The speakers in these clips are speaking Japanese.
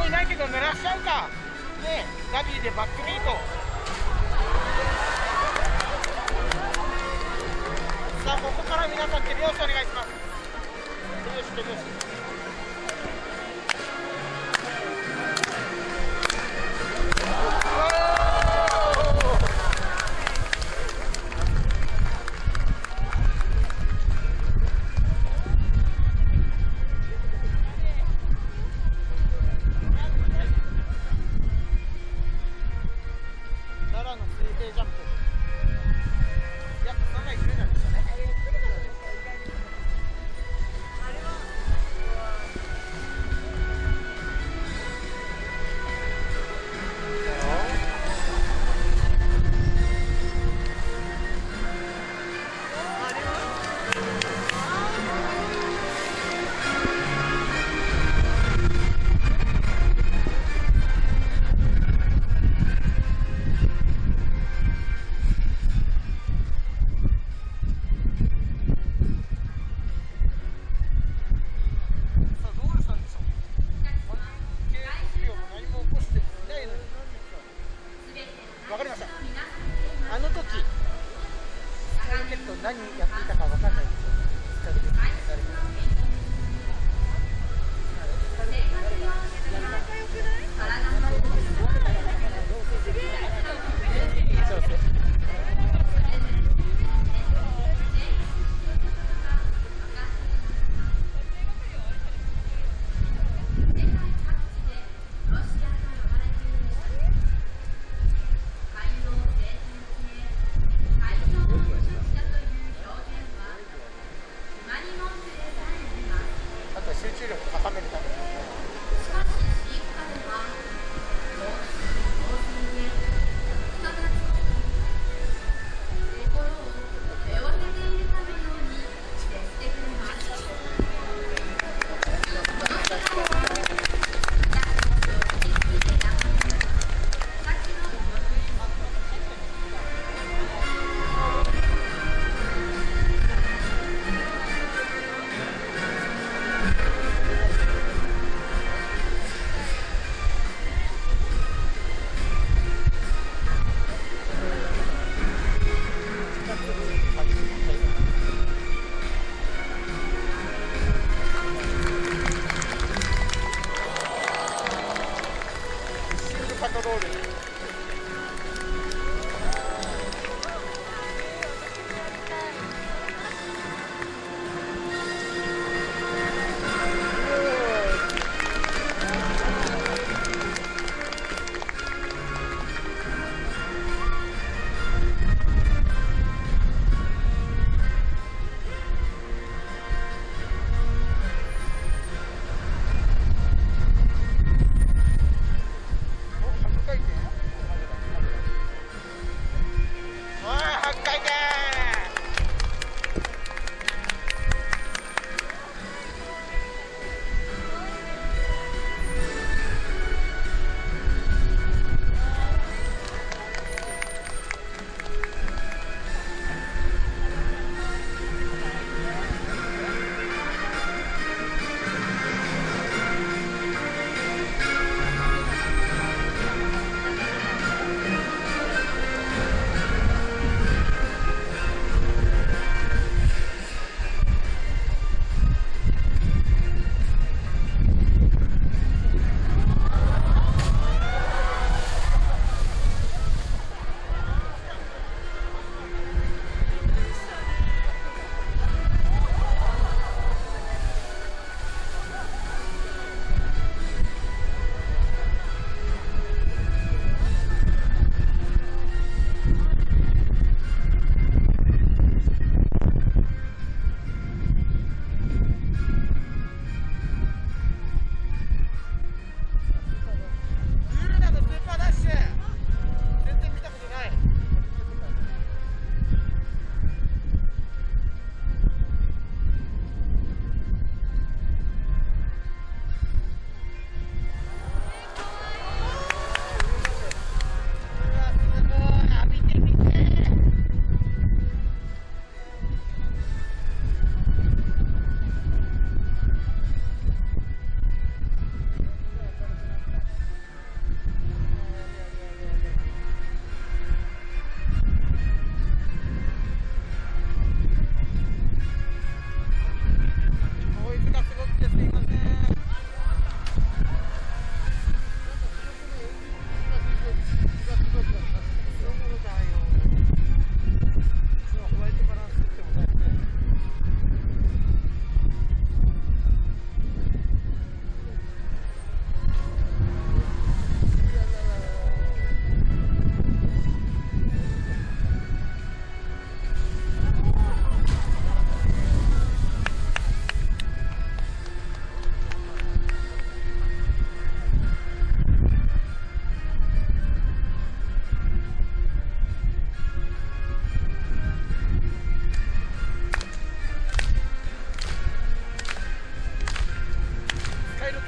もいないけど鳴らしちゃうか。ねえナビでバックミート。さあここから皆さん手拍子お願いします。手拍子手拍子。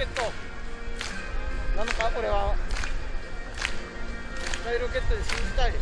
ケット。なのか？これは。大ロケットで信じたい。